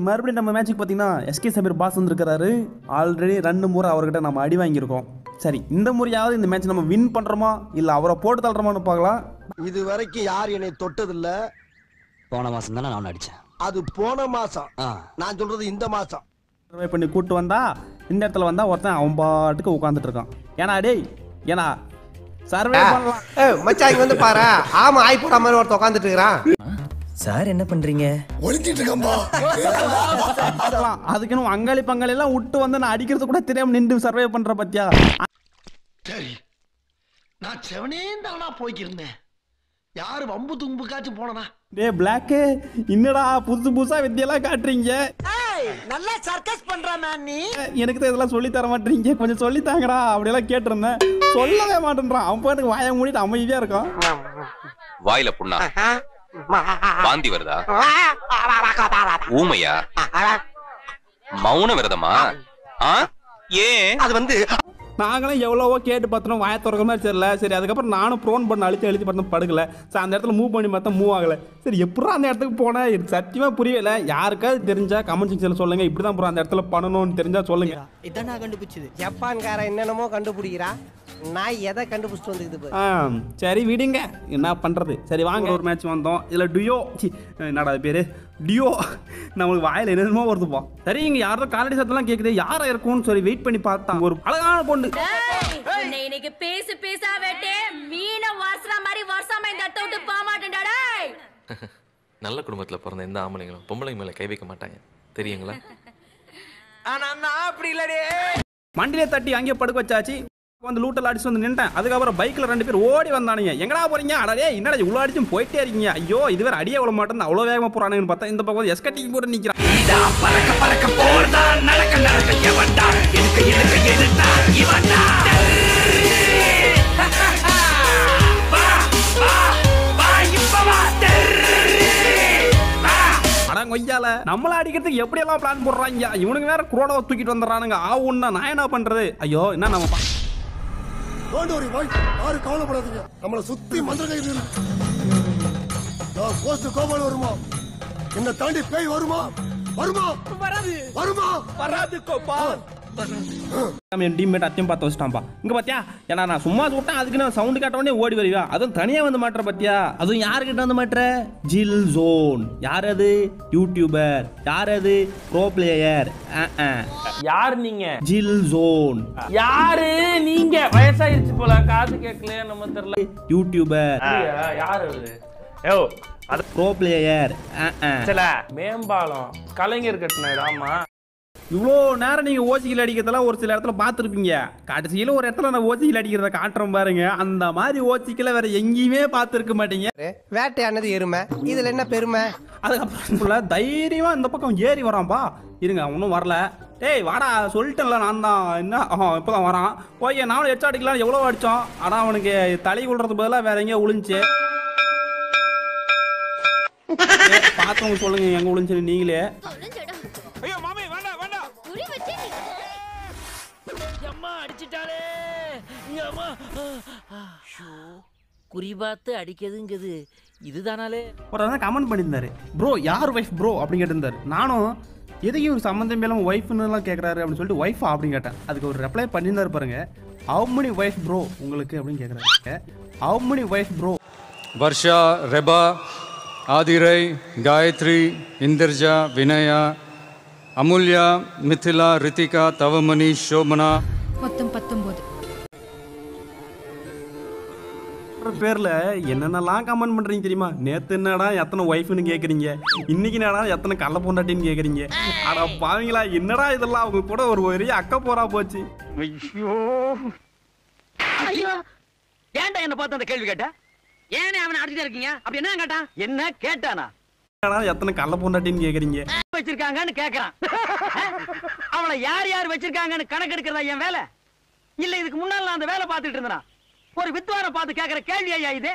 மறுபடியும் நம்ம மேட்சுக்கு பார்த்தீங்கன்னா எஸ்கே சமீர் பாஸ் வந்திருக்கிறாரு. ஆல்ரெடி ரெண்டு முறை அவர்கிட்ட நம்ம அடி வாங்கியிருக்கோம். சரி இந்த முறையாவது இந்த மேட்ச் நம்ம வின் பண்ணுறோமா இல்லை அவரை போட்டு தள்ளுறோமான்னு பார்க்கலாம் இது வரைக்கும் யார் என்னை தொட்டதில்ல. போன மாசம் தானே நான் அடிச்சேன். அது போன மாசம். ஆ. நான் சொல்றது இந்த மாசம். சர்வே பண்ணி கூட்டு வந்தா இந்த இடத்துல வந்தா ஒருத்தன் அவன் பாட்டுக்கு உட்காந்துட்டு இருக்கான். ஏன்னா டேய் ஏன்னா சர்வே பண்ணலாம். ஏய், மச்சான் இங்க வந்து பாரு. ஆமா ஆய் போற மாதிரி ஒருத்தன் உட்காந்துட்டு இருக்கிறான். சார் என்ன பண்றீங்க? பார்க்கலாம். அதுக்குன்னு அங்காளி பங்காளி எல்லாம் விட்டு வந்து நான் அடிக்கிறது கூட தெரியாம நின்று சர்வே பண்ற பத்தியா? சரி நான் செவனே தானா போய்க்கிருந்தேன். யாரு வம்பு தும்புக்காச்சும் போனனா? டே பிளாக்கு என்னடா புதுசு புதுசா வித்தியெல்லாம் காட்டுறீங்க? நல்லா சர்க்கஸ் பண்ற மேன் நீ. எனக்கு தான் இதெல்லாம் சொல்லி தர மாட்டீங்க கொஞ்சம் சொல்லி தாங்கடா அப்படியெல்லாம் கேட்டிருந்தேன். சொல்லவே மாட்டேன்றான். அவன் பாட்டுக்கு வாயை மூடிட்டு அமைதியா இருக்கான். வாயில புண்ணா? வாந்தி வருதா? ஊமையா? மௌன விரதமா? ஆ? ஏன்? அது வந்து நாங்களும் எவ்வளவோ கேட்டு பார்த்தோம் வாயை திறக்கிற மாதிரி தெரியல. சரி அதுக்கப்புறம் நானும் ப்ரோன் பண்ண அழுத்தி அழுத்தி பார்த்தோம் படுக்கல. சரி அந்த இடத்துல மூவ் பண்ணி பார்த்தா மூவ் ஆகல. சரி எப்படா அந்த இடத்துக்கு போனேன்? இது சத்தியமா புரியல யாருக்காவது தெரிஞ்சா கமெண்ட் செக்ஷன்ல சொல்லுங்க. இப்படி தான் ப்ரோ அந்த இடத்துல பண்ணணும்னு தெரிஞ்சா சொல்லுங்க. இதான் நான் கண்டுபிடிச்சது. ஜப்பான்காரன் என்னென்னமோ கண்டுபிடிக்கிறா. நான் எதை கண்டுபிடிச்சிட்டு வந்துக்குது. ஆ சரி விடுங்க. என்ன பண்றது? சரி வாங்க ஒரு மேட்ச் வந்தோம். இதுல டுயோ என்னடா பேரு? டியோ நம்மளுக்கு வாயில என்னென்னமோ வருதுப்பா சரி இங்க யாரோ காலடி சத்தம்லாம் கேக்குது. யாரா இருக்கும்னு சொல்லி வெயிட் பண்ணி பார்த்தா. ஒரு அழகான பொண்ணு. இன்னைக்கு பேசு பேசா வெட்டே மீன வாசன மாதிரி வருஷமா இந்த இடத்த விட்டு போக மாட்டேன்டா டேய். நல்ல குடும்பத்தில் பிறந்த எந்த ஆம்பளைங்களும் பொம்பளைங்க மேலே கை வைக்க மாட்டாங்க. தெரியுங்களா? மண்டிலே தட்டி அங்கேயே படுக்க வச்சாச்சு. வந்து லூட்டில் அடிச்சு வந்து நின்ட்டேன் அதுக்கப்புறம் பைக்ல ரெண்டு பேர் ஓடி வந்தானுங்க. எங்கடா போறீங்க? அடடே என்னடா இவ்வளோ அடிச்சும் போயிட்டே இருக்கீங்க. ஐயோ இது வேற அடியே விட மாட்டேன். அவ்வளோ வேகமா போறானுங்கன்னு பார்த்தா இந்த பக்கம் எஸ்கட்டிங் போட்டு நிக்கிறான். அட கொய்யால நம்மள அடிக்கிறதுக்கு எப்படி எல்லாம் பிளான் போடுறாங்க? இவனுங்க வேற குரோடாவை தூக்கிட்டு வந்துடுறானுங்க. ஆ நான் என்ன பண்றது? ஐயோ என்ன நம்ம வரி பாய் யாரும் கவலைப்படாதீங்க. நம்மள சுத்தி மந்திரகை நான் போஸ்ட் கோபால் வருமா? என்ன தாண்டி பேய் வருமா? வருமா? வராது. வருமா? வராது கோபால். என் டீம்மேட் அத்தையும் பார்த்து வச்சுட்டான்பா. இங்க பாத்தியா? ஏன்னா நான் சும்மா சுட்டேன் அதுக்கு நான் சவுண்ட் காட்ட ஓடி வருவியா? அதுவும் தனியா வந்து மாட்டுற பாத்தியா? அதுவும் யாருக்கிட்ட வந்து மாட்டுற? ஜில் ஜோன். யார் அது யூடியூபர் யார் அது ப்ரோ பிளேயர் யார் நீங்க? ஜில் ஜோன். யாரு நீங்க? வயசாயிருச்சு போல. காது கேட்கலையா? நம்ம தெரியல. யூடியூபர்? யாரு அவரு? யோ அது ப்ரோ பிளேயர் சில மேம்பாலம். கலைஞர் கட்டினாரு ஆமா. இவ்வளோ நேரம் நீங்க ஓசிகள் அடிக்கிறதெல்லாம் ஒரு சில இடத்துல பார்த்துருப்பீங்க. கடைசியில் ஒரு இடத்துல நான் ஓசிகள் அடிக்கிறத காட்டுறேன் பாருங்க. அந்த மாதிரி ஓசிக்கல வேற எங்கேயுமே பார்த்துருக்க மாட்டீங்க. வேட்டையானது எருமை. இதுல என்ன பெருமை? அதுக்கப்புறம் full ஆ தைரியமா இந்த பக்கம் ஏறி வரான்பா இருங்க ஒன்றும் வரல. டேய் வாடா சொல்லிட்டேன்ல நான் தான். என்ன? ஆஹா இப்போதான் வரான். ஓகே நானும் எச்சா அடிக்கலாம் எவ்வளோ அடித்தோம் ஆனால் அவனுக்கு தலை விழுறது பதிலாக வேற எங்கேயோ விழுந்துச்சு பார்த்தவங்க சொல்லுங்க எங்க விழுந்துச்சு நீங்களே. அம்மா அடிச்சிட்டாளே. அம்மா. ஷோ. குறி பார்த்து அடிக்கிறதுங்கிறது இதுதானாலே. ஒரு அதான் கமெண்ட் பண்ணியிருந்தாரு. ப்ரோ யார் ஒய்ஃப் ப்ரோ அப்படின்னு கேட்டிருந்தாரு. நானும் எதையும் இவர் சம்மந்தம் இல்லாமல் ஒய்ஃப்னுலாம் கேட்குறாரு அப்படின்னு சொல்லிட்டு ஒய்ஃபா அப்படின்னு கேட்டேன். அதுக்கு ஒரு ரெப்ளை பண்ணியிருந்தாரு பாருங்க. ஹவு ஒய்ஃப் ப்ரோ உங்களுக்கு? அப்படின்னு கேட்குறாங்க how many wife bro Varsha Reba Aadhirai Gayathri Indraja Vinaya Amulya Mithila Ritika Thavamani Somana மொத்தம் பத்தொன்பது. பேர்ல என்னென்னலாம் கமெண்ட் பண்றீங்க தெரியுமா? நேத்து என்னடா எத்தனை ஒய்ஃப்னு கேக்குறீங்க? இன்னைக்கு என்னடா எத்தனை கள்ள பொண்டாட்டின்னு கேக்குறீங்க? அட பாவீங்களா என்னடா இதெல்லாம்? அவங்க கூட ஒரு பெரிய அக்கா போறா போச்சு. ஏன்டா என்ன பார்த்து அந்த கேள்வி கேட்ட? ஏனே அவனை அடிச்சுட்டு இருக்கீங்க? அப்படி என்ன கேட்டான்? என்ன கேட்டானா? எத்தனை கள்ள பொண்டாட்டின்னு கேக்குறீங்க? வச்சிருக்காங்கன்னு கேக்குறான். அவளை யார் யார் வச்சிருக்காங்கன்னு கணக்கு எடுக்கிறதா என் வேலை? இல்ல இதுக்கு முன்னால நான் அந்த வேலை பார்த்துட்டு இருந்தா ஒரு வித்வான பார்த்து கேக்குற கேள்வி ஐயா இது.